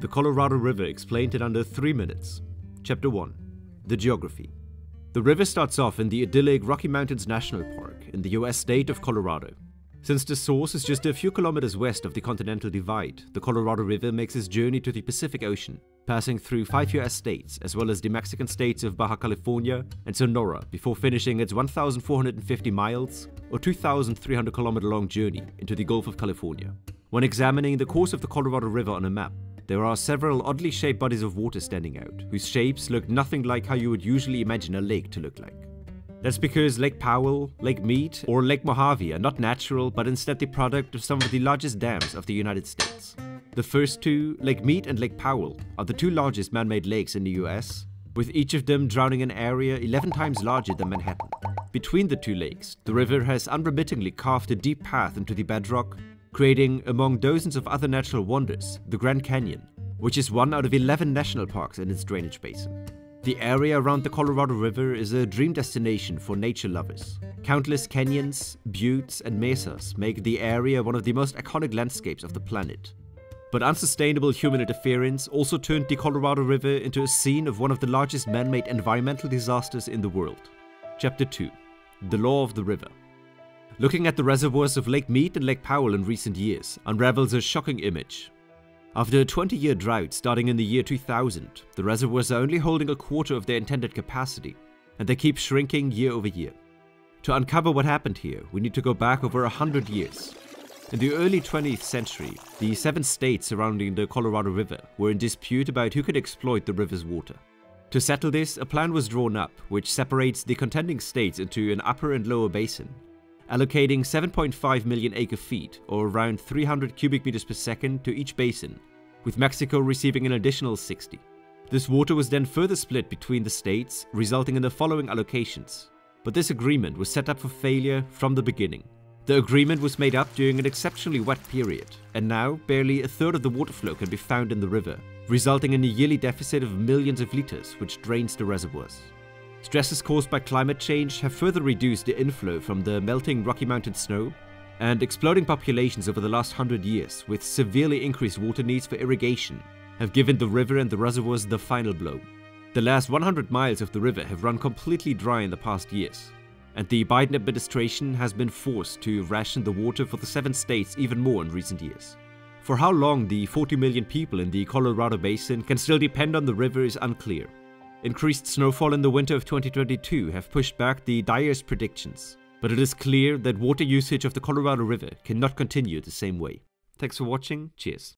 The Colorado River explained in under 3 minutes. Chapter 1 The Geography. The river starts off in the idyllic Rocky Mountains National Park in the US state of Colorado. Since the source is just a few kilometers west of the Continental Divide, the Colorado River makes its journey to the Pacific Ocean, passing through five US states as well as the Mexican states of Baja California and Sonora before finishing its 1,450 miles or 2,300 kilometer long journey into the Gulf of California. When examining the course of the Colorado River on a map, there are several oddly shaped bodies of water standing out, whose shapes look nothing like how you would usually imagine a lake to look like. That's because Lake Powell, Lake Mead, or Lake Mojave are not natural, but instead the product of some of the largest dams of the United States. The first two, Lake Mead and Lake Powell, are the two largest man made lakes in the US, with each of them drowning an area 11 times larger than Manhattan. Between the two lakes, the river has unremittingly carved a deep path into the bedrock, creating, among dozens of other natural wonders, the Grand Canyon, which is one out of 11 national parks in its drainage basin. The area around the Colorado River is a dream destination for nature lovers. Countless canyons, buttes, and mesas make the area one of the most iconic landscapes of the planet. But unsustainable human interference also turned the Colorado River into a scene of one of the largest man made environmental disasters in the world. Chapter 2 The Law of the River. Looking at the reservoirs of Lake Mead and Lake Powell in recent years unravels a shocking image. After a 20 year drought starting in the year 2000, the reservoirs are only holding a quarter of their intended capacity, and they keep shrinking year over year. To uncover what happened here, we need to go back over 100 years. In the early 20th century, the seven states surrounding the Colorado River were in dispute about who could exploit the river's water. To settle this, a plan was drawn up which separates the contending states into an upper and lower basin, allocating 7.5 million acre feet, or around 300 cubic meters per second, to each basin, with Mexico receiving an additional 60. This water was then further split between the states, resulting in the following allocations. But this agreement was set up for failure from the beginning. The agreement was made up during an exceptionally wet period, and now barely a third of the water flow can be found in the river, resulting in a yearly deficit of millions of liters, which drains the reservoirs. Stresses caused by climate change have further reduced the inflow from the melting Rocky Mountain snow, and exploding populations over the last hundred years, with severely increased water needs for irrigation, have given the river and the reservoirs the final blow. The last 100 miles of the river have run completely dry in the past years, and the Biden administration has been forced to ration the water for the seven states even more in recent years. For how long the 40 million people in the Colorado Basin can still depend on the river is unclear. Increased snowfall in the winter of 2022 have pushed back the direst predictions, but it is clear that water usage of the Colorado River cannot continue the same way. Thanks for watching, cheers.